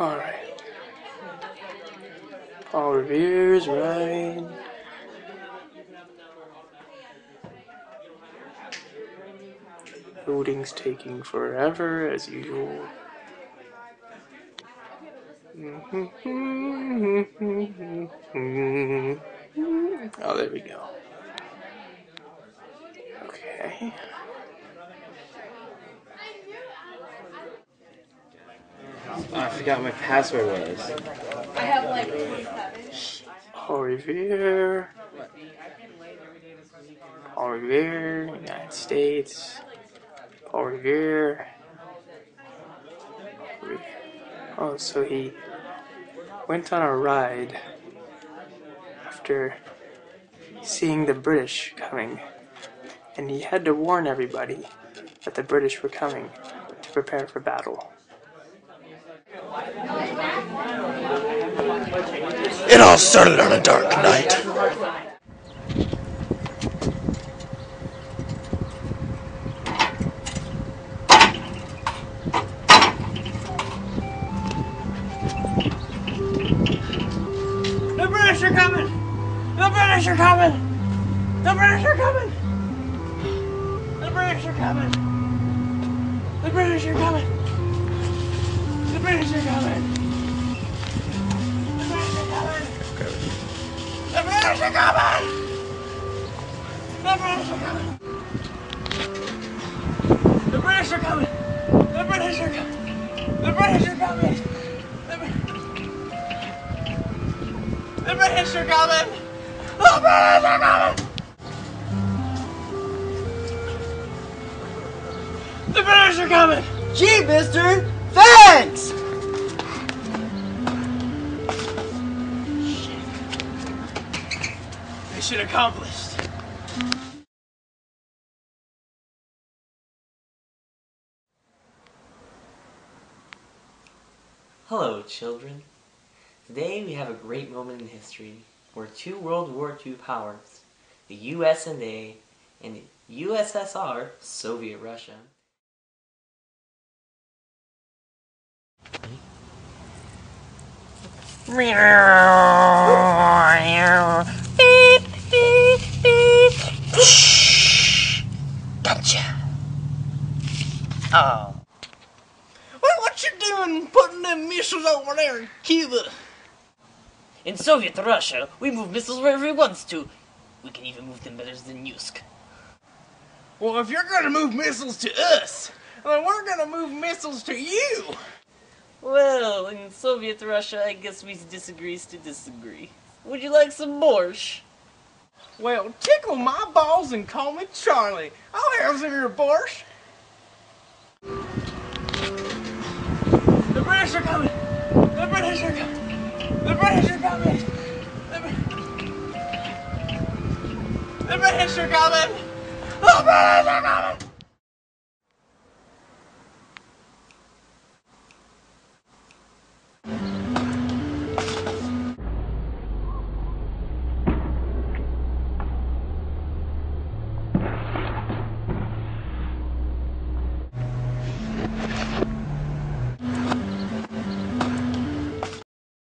Alright. Paul Revere's Ride. Voting's taking forever as usual. Mm-hmm. Oh, there we go. Okay. I forgot my password was. I have like 27. Paul Revere. Paul Revere, United States. Paul Revere. Oh, so he went on a ride after seeing the British coming. And he had to warn everybody that the British were coming to prepare for battle. It all started on a dark night. The British are coming! The British are coming! The British are coming! British are coming! The British are coming! The British are coming! The British are coming! The British are coming! The British are coming! The British are coming! The British are coming! The British are coming! The British are coming! The British are coming! The British are coming! Gee, mister, thanks! Mission accomplished. Hello, children. Today we have a great moment in history where two World War II powers, the US and A and the USSR, Soviet Russia, Gotcha. Oh. What, what you doing putting them missiles over there in Cuba? In Soviet Russia, we move missiles wherever we want to. We can even move them better than Yusk. Well, if you're gonna move missiles to us, then we're gonna move missiles to you. Well, in Soviet Russia, I guess we disagree to disagree. Would you like some borscht? Well, tickle my balls and call me Charlie. I'll have some of your borscht. The British are coming. The British are coming. The British are coming. The, the British are coming. The British are coming.